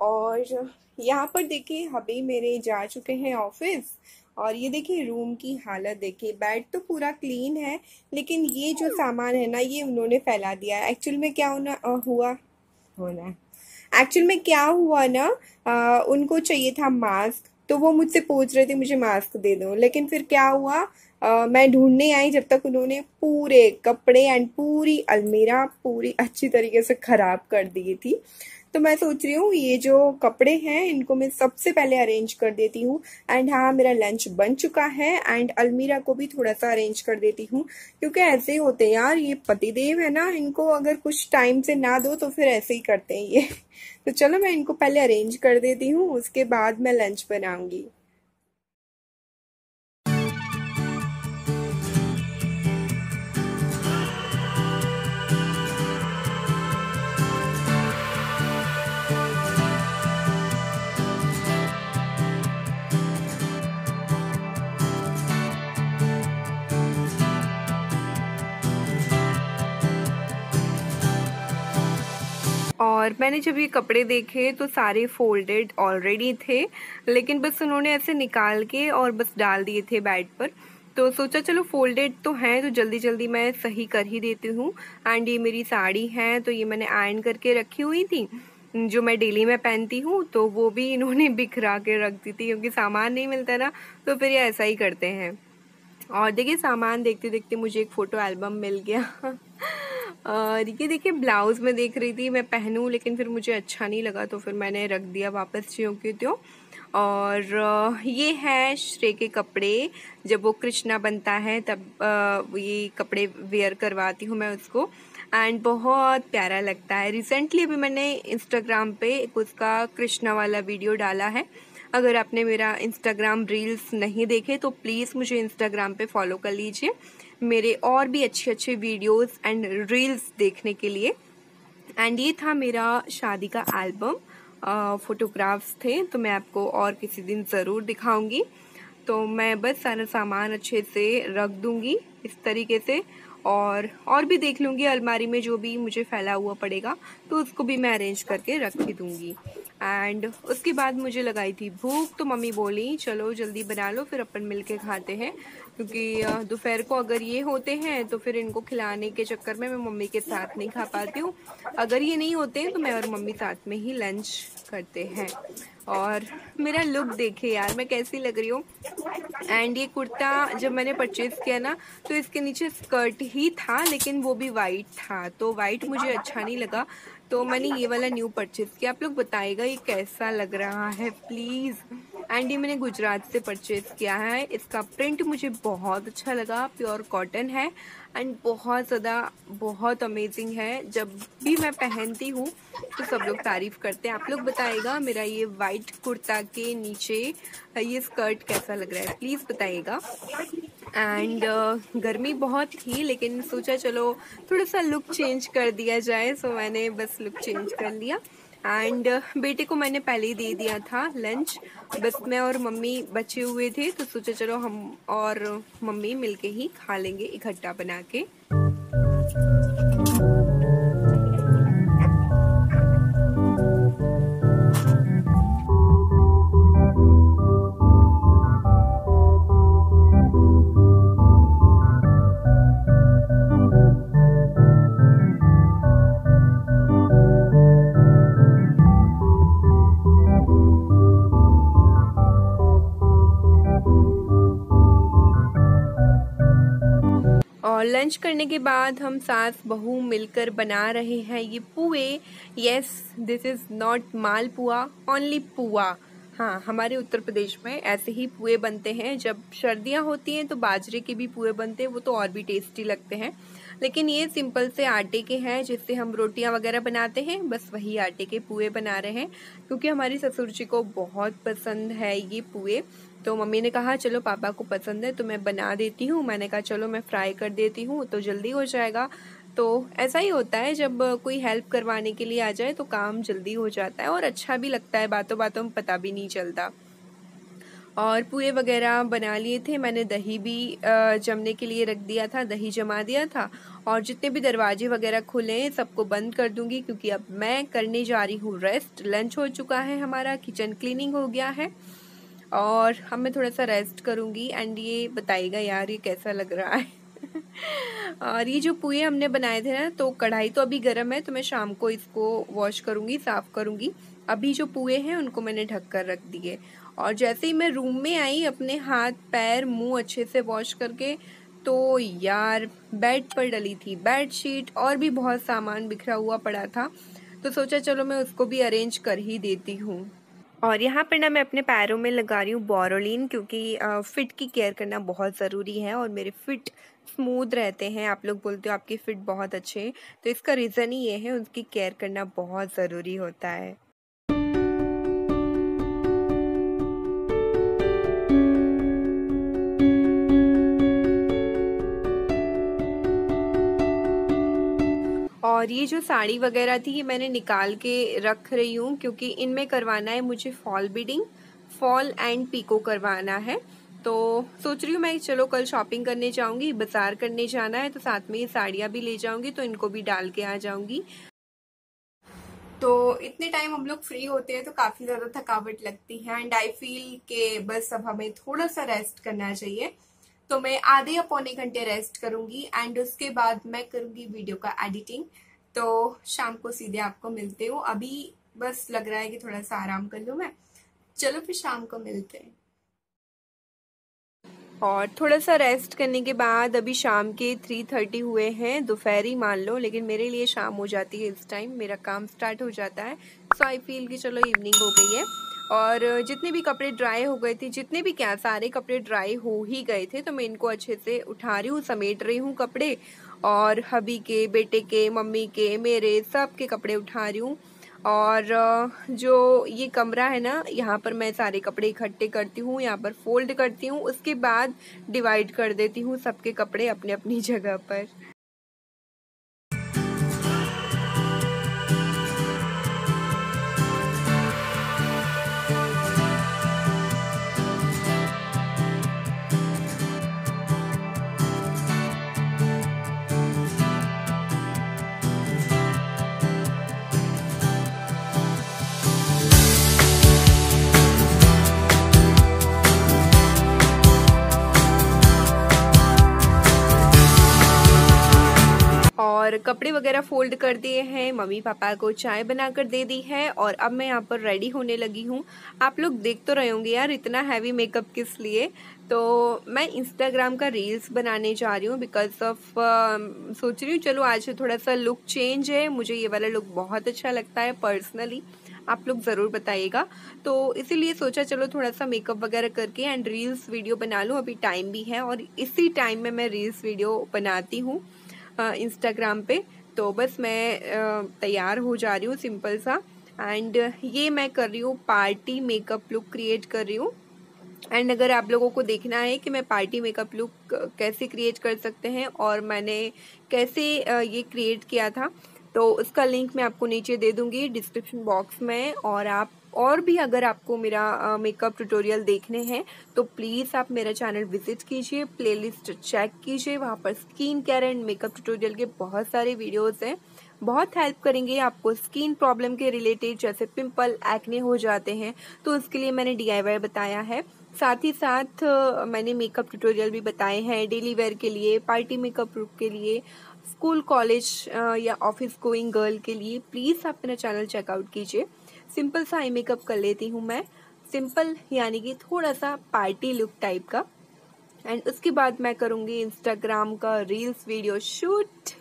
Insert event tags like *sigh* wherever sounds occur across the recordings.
और यहाँ पर देखिए अभी मेरे जा चुके हैं ऑफ़िस और ये देखिए रूम की हालत देखिए बेड तो पूरा क्लीन है लेकिन ये जो सामान है ना ये उन्होंने फैला दिया है। एक्चुअल में क्या होना हुआ? होना एक्चुअल में क्या हुआ ना आ, उनको चाहिए था मास्क तो वो मुझसे पूछ रहे थे मुझे मास्क दे दो। लेकिन फिर क्या हुआ आ, मैं ढूँढने आई जब तक उन्होंने पूरे कपड़े एंड पूरी अलमीरा पूरी अच्छी तरीके से खराब कर दी थी। तो मैं सोच रही हूँ, ये जो कपड़े हैं, इनको मैं सबसे पहले अरेंज कर देती हूँ। एंड हाँ मेरा लंच बन चुका है एंड अलमीरा को भी थोड़ा सा अरेंज कर देती हूँ। क्योंकि ऐसे ही होते हैं यार, ये पतिदेव है ना, इनको अगर कुछ टाइम से ना दो तो फिर ऐसे ही करते हैं ये। *laughs* तो चलो मैं इनको पहले अरेंज कर देती हूँ, उसके बाद मैं लंच बनाऊँगी। और मैंने जब ये कपड़े देखे तो सारे फोल्डेड ऑलरेडी थे, लेकिन बस उन्होंने ऐसे निकाल के और बस डाल दिए थे बेड पर। तो सोचा चलो फोल्डेड तो हैं तो जल्दी जल्दी मैं सही कर ही देती हूँ। एंड ये मेरी साड़ी है तो ये मैंने आयरन करके रखी हुई थी, जो मैं डेली में पहनती हूँ तो वो भी इन्होंने *laughs* बिखरा के रख दी थी, क्योंकि सामान नहीं मिलता ना तो फिर ये ऐसा ही करते हैं। और देखिए, सामान देखते देखते मुझे एक फ़ोटो एल्बम मिल गया। *laughs* और ये देखिए, ब्लाउज़ में देख रही थी, मैं पहनूं, लेकिन फिर मुझे अच्छा नहीं लगा तो फिर मैंने रख दिया वापस ज्यों के त्यों। और ये है श्रे के कपड़े। जब वो कृष्णा बनता है, तब ये कपड़े वेयर करवाती हूँ मैं उसको। एंड बहुत प्यारा लगता है। रिसेंटली अभी मैंने इंस्टाग्राम पे एक उसका कृष्णा वाला वीडियो डाला है। अगर आपने मेरा इंस्टाग्राम रील्स नहीं देखे तो प्लीज़ मुझे इंस्टाग्राम पे फॉलो कर लीजिए। मेरे और भी अच्छे अच्छे वीडियोस एंड रील्स देखने के लिए। एंड ये था मेरा शादी का एल्बम फ़ोटोग्राफ्स थे तो मैं आपको और किसी दिन ज़रूर दिखाऊँगी। तो मैं बस सारा सामान अच्छे से रख दूँगी इस तरीके से, और और भी देख लूँगी अलमारी में जो भी मुझे फैला हुआ पड़ेगा तो उसको भी मैं अरेंज करके रख ही दूँगी। एंड उसके बाद मुझे लगाई थी भूख तो मम्मी बोली, चलो जल्दी बना लो, फिर अपन मिल के खाते हैं। क्योंकि दोपहर को अगर ये होते हैं तो फिर इनको खिलाने के चक्कर में मैं मम्मी के साथ नहीं खा पाती हूँ। अगर ये नहीं होते तो मैं और मम्मी साथ में ही लंच करते हैं। और मेरा लुक देखे यार, मैं कैसी लग रही हूँ। एंड ये कुर्ता जब मैंने परचेज़ किया ना तो इसके नीचे स्कर्ट ही था, लेकिन वो भी वाइट था। तो वाइट मुझे अच्छा नहीं लगा। तो मैंने ये वाला न्यू परचेज़ किया। आप लोग बताएगा ये कैसा लग रहा है प्लीज़ एंड ये मैंने गुजरात से परचेज़ किया है। इसका प्रिंट मुझे बहुत अच्छा लगा। प्योर कॉटन है। एंड बहुत ज़्यादा, बहुत अमेजिंग है। जब भी मैं पहनती हूँ तो सब लोग तारीफ़ करते हैं। आप लोग बताइएगा मेरा ये वाइट कुर्ता के नीचे, ये स्कर्ट कैसा लग रहा है? प्लीज़ बताइएगा एंड uh, गर्मी बहुत थी लेकिन सोचा चलो थोड़ा सा लुक चेंज कर दिया जाए सो मैंने बस लुक चेंज कर लिया। एंड uh, बेटे को मैंने पहले ही दे दिया था लंच बस मैं और मम्मी बचे हुए थे तो सोचा चलो हम और मम्मी मिलके ही खा लेंगे इकट्ठा बना के। और लंच करने के बाद हम सास बहू मिलकर बना रहे हैं ये पुए। Yes this is not malpua only pua. हाँ हमारे उत्तर प्रदेश में ऐसे ही पुए बनते हैं। जब सर्दियाँ होती हैं तो बाजरे के भी पुए बनते हैं, वो तो और भी टेस्टी लगते हैं। लेकिन ये सिंपल से आटे के हैं, जिससे हम रोटियाँ वगैरह बनाते हैं। बस वही आटे के पुए बना रहे हैं, क्योंकि हमारी ससुर जी को बहुत पसंद है ये पुए। तो मम्मी ने कहा, चलो, पापा को पसंद है तो मैं बना देती हूँ। मैंने कहा, चलो, मैं फ्राई कर देती हूँ तो जल्दी हो जाएगा। तो ऐसा ही होता है, जब कोई हेल्प करवाने के लिए आ जाए तो काम जल्दी हो जाता है और अच्छा भी लगता है बातों बातों में पता भी नहीं चलता। और पूए वगैरह बना लिए थे, मैंने दही भी जमने के लिए रख दिया था, दही जमा दिया था। और जितने भी दरवाजे वगैरह खुले हैं, सबको बंद कर दूँगी, क्योंकि अब मैं करने जा रही हूँ, रेस्ट, लंच हो चुका है हमारा, किचन क्लीनिंग हो गया है। और हम मैं थोड़ा सा रेस्ट करूँगी एंड ये बताइएगा यार ये कैसा लग रहा है। और ये जो पुए हमने बनाए थे ना तो कढ़ाई तो अभी गर्म है तो मैं शाम को इसको वॉश करूँगी, साफ़ करूँगी। अभी जो पुए हैं, उनको मैंने ढक कर रख दिए। और जैसे ही मैं रूम में आई, अपने हाथ, पैर, मुँह अच्छे से वॉश करके तो यार बेड पर डली थी। बेड शीट और भी बहुत सामान बिखरा हुआ पड़ा था तो सोचा चलो मैं उसको भी अरेंज कर ही देती हूँ। और यहाँ पर ना मैं अपने पैरों में लगा रही हूँ बोरोलिन क्योंकि फ़िट की केयर करना बहुत ज़रूरी है और मेरे फ़िट स्मूथ रहते हैं। आप लोग बोलते हो आपकी फ़िट बहुत अच्छे हैं तो इसका रीज़न ही ये है उसकी केयर करना बहुत ज़रूरी होता है। और ये जो साड़ी वगैरह थी, ये मैंने निकाल के रख रही हूँ क्योंकि इनमें करवाना है मुझे fall beading fall and pico करवाना है। तो सोच रही हूँ मैं, चलो कल शॉपिंग करने जाऊँगी, बाज़ार करने जाना है तो साथ में ये साड़ियाँ भी ले जाऊँगी तो इनको भी डाल के आ जाऊँगी। तो इतने टाइम हम लोग फ्री होते हैं तो काफ़ी ज़्यादा थकावट लगती है। एंड आई फील के बस अब हमें थोड़ा सा रेस्ट करना चाहिए। तो मैं आधे या पौने घंटे रेस्ट करूँगी एंड उसके बाद मैं करूँगी वीडियो का एडिटिंग तो शाम को सीधे आपको मिलते हो। अभी बस लग रहा है कि थोड़ा सा आराम कर लू मैं। चलो फिर शाम को मिलते हैं। और थोड़ा सा रेस्ट करने के बाद अभी शाम के थ्री थर्टी हुए हैं। दोपहरी मान लो, लेकिन मेरे लिए शाम हो जाती है इस टाइम मेरा काम स्टार्ट हो जाता है। सो आई फील कि चलो इवनिंग हो गई है। और जितने भी कपड़े ड्राई हो गए थे, जितने भी क्या सारे कपड़े ड्राई हो ही गए थे तो मैं इनको अच्छे से उठा रही हूँ, समेट रही हूँ कपड़े। और हबी के, बेटे के, मम्मी के, मेरे सब के कपड़े उठा रही हूँ। और जो ये कमरा है ना, यहाँ पर मैं सारे कपड़े इकट्ठे करती हूँ, यहाँ पर फोल्ड करती हूँ, उसके बाद डिवाइड कर देती हूँ सबके कपड़े अपने अपनी जगह पर। कपड़े वगैरह फोल्ड कर दिए हैं मम्मी पापा को चाय बनाकर दे दी है और अब मैं यहाँ पर रेडी होने लगी हूँ। आप लोग देख तो रहे होंगे यार इतना हैवी मेकअप किस लिए? तो मैं इंस्टाग्राम का रील्स बनाने जा रही हूँ बिकॉज़ ऑफ़ uh, सोच रही हूँ चलो आज थोड़ा सा लुक चेंज है मुझे ये वाला लुक बहुत अच्छा लगता है पर्सनली आप लोग ज़रूर बताइएगा। तो इसीलिए सोचा चलो थोड़ा सा मेकअप वगैरह करके एंड रील्स वीडियो बना लूँ अभी टाइम भी है और इसी टाइम में मैं रील्स वीडियो बनाती हूँ। इंस्टाग्राम पे। तो बस मैं तैयार हो जा रही हूँ सिंपल सा। एंड ये मैं कर रही हूँ पार्टी मेकअप लुक क्रिएट कर रही हूँ। एंड अगर आप लोगों को देखना है कि मैं पार्टी मेकअप लुक कैसे क्रिएट कर सकते हैं और मैंने कैसे ये क्रिएट किया था तो उसका लिंक मैं आपको नीचे दे दूँगी डिस्क्रिप्शन बॉक्स में और आप और भी अगर आपको मेरा मेकअप ट्यूटोरियल देखने हैं तो प्लीज़ आप मेरा चैनल विज़िट कीजिए प्लेलिस्ट चेक कीजिए, वहाँ पर skin care and makeup tutorial के बहुत सारे वीडियोस हैं। बहुत हेल्प करेंगे आपको स्किन प्रॉब्लम के रिलेटेड जैसे पिंपल एक्ने हो जाते हैं तो उसके लिए मैंने डीआईवाई बताया है। साथ ही साथ मैंने मेकअप ट्यूटोरियल भी बताए हैं डेली वेयर के लिए पार्टी मेकअप लुक के लिए स्कूल, कॉलेज या ऑफ़िस गोइंग गर्ल के लिए प्लीज़ आप मेरा चैनल चेकआउट कीजिए। सिंपल सा आई मेकअप कर लेती हूँ मैं। सिंपल यानी कि थोड़ा सा पार्टी लुक टाइप का। एंड उसके बाद मैं करूँगी इंस्टाग्राम का रील्स वीडियो शूट।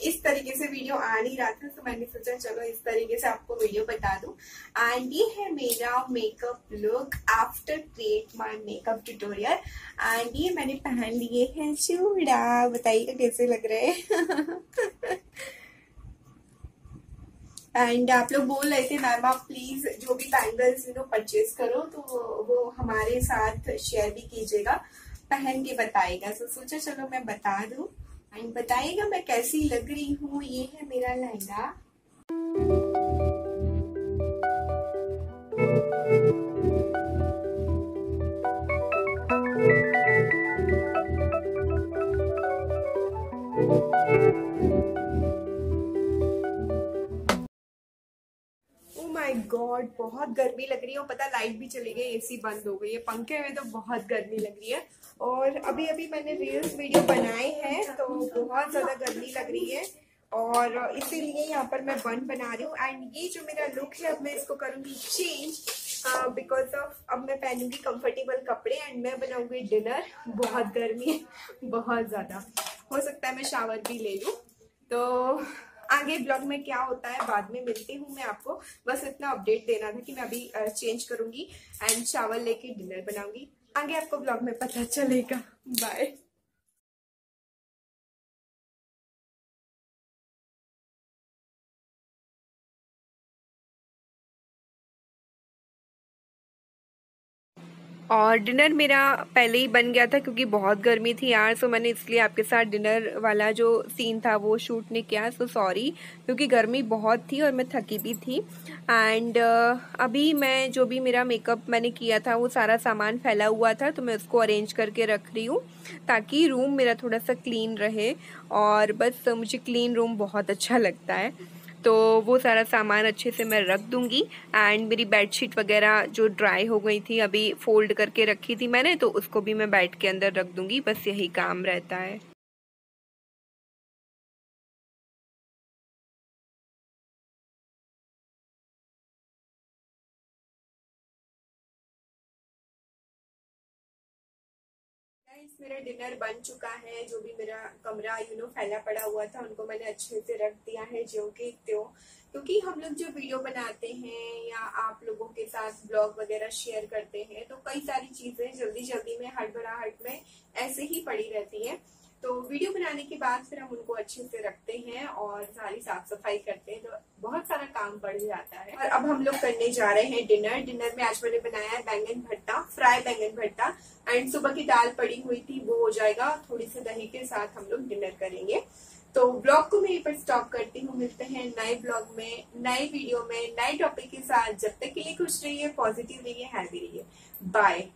इस तरीके से वीडियो आ नहीं रहा था तो मैंने सोचा चलो इस तरीके से आपको वीडियो बता दूँ। एंड ये है मेरा makeup look after create my makeup tutorial and ये मैंने पहन लिए हैं चूड़ा। बताइएगा कैसे लग रहे एंड आप लोग बोल रहे थे, मैम, आप प्लीज़ जो भी बैंगल्स यू नो परचेज करो तो वो हमारे साथ शेयर भी कीजिएगा। पहन के बताएगा। तो सोचा चलो मैं बता दू। एंड बताइएगा मैं कैसी लग रही हूँ। ये है मेरा लहंगा। गॉड बहुत गर्मी लग रही है और पता लाइट भी चली गई, एसी बंद हो गई है। पंखे में तो बहुत गर्मी लग रही है। और अभी अभी मैंने रील्स वीडियो बनाए हैं तो बहुत ज़्यादा गर्मी लग रही है। और इसीलिए यहाँ पर मैं बन बना रही हूँ। एंड ये जो मेरा लुक है, अब मैं इसको करूँगी चेंज बिकॉज़ ऑफ़ अब मैं पहनूँगी कंफर्टेबल कपड़े एंड मैं बनाऊँगी डिनर बहुत गर्मी है, बहुत ज़्यादा। हो सकता है मैं शावर भी ले लूँ। तो आगे ब्लॉग में क्या होता है, बाद में मिलती हूँ मैं आपको। बस इतना अपडेट देना था कि मैं अभी चेंज करूँगी एंड चावल लेके डिनर बनाऊँगी। आगे आपको ब्लॉग में पता चलेगा। बाय और डिनर मेरा पहले ही बन गया था क्योंकि बहुत गर्मी थी यार सो मैंने इसलिए आपके साथ डिनर वाला जो सीन था वो शूट नहीं किया सो सॉरी क्योंकि गर्मी बहुत थी और मैं थकी भी थी। एंड uh, अभी मैं जो भी मेरा मेकअप मैंने किया था वो सारा सामान फैला हुआ था तो मैं उसको अरेंज करके रख रही हूँ ताकि रूम मेरा थोड़ा सा क्लीन रहे और बस मुझे क्लीन रूम बहुत अच्छा लगता है। तो वो सारा सामान अच्छे से मैं रख दूँगी। एंड मेरी बेडशीट वगैरह जो ड्राई हो गई थी, अभी फोल्ड करके रखी थी मैंने तो उसको भी मैं बेड के अंदर रख दूँगी। बस यही काम रहता है। मेरा डिनर बन चुका है, जो भी मेरा कमरा यू नो फैला पड़ा हुआ था, उनको मैंने अच्छे से रख दिया है जो कि त्यो। क्योंकि हम लोग जो वीडियो बनाते हैं, या आप लोगों के साथ ब्लॉग वगैरह शेयर करते हैं तो कई सारी चीज़ें जल्दी जल्दी में, हड़बड़ाहट में ऐसे ही पड़ी रहती है। तो वीडियो बनाने के बाद फिर हम उनको अच्छे से रखते हैं और सारी साफ़ सफ़ाई करते हैं तो बहुत सारा काम बढ़ जाता है। और अब हम लोग करने जा रहे हैं डिनर। डिनर में आज मैंने बनाया है बैंगन भट्टा फ्राई बैंगन भट्टा एंड सुबह की दाल पड़ी हुई थी, वो हो जाएगा। थोड़ी सी दही के साथ हम लोग डिनर करेंगे। तो ब्लॉग को मैं यहीं पर स्टॉप करती हूँ। मिलते हैं नए ब्लॉग में, नए वीडियो में, नए टॉपिक के साथ। जब तक के लिए खुश रहिए, पॉजिटिव रहिए, हैप्पी रहिए। बाय।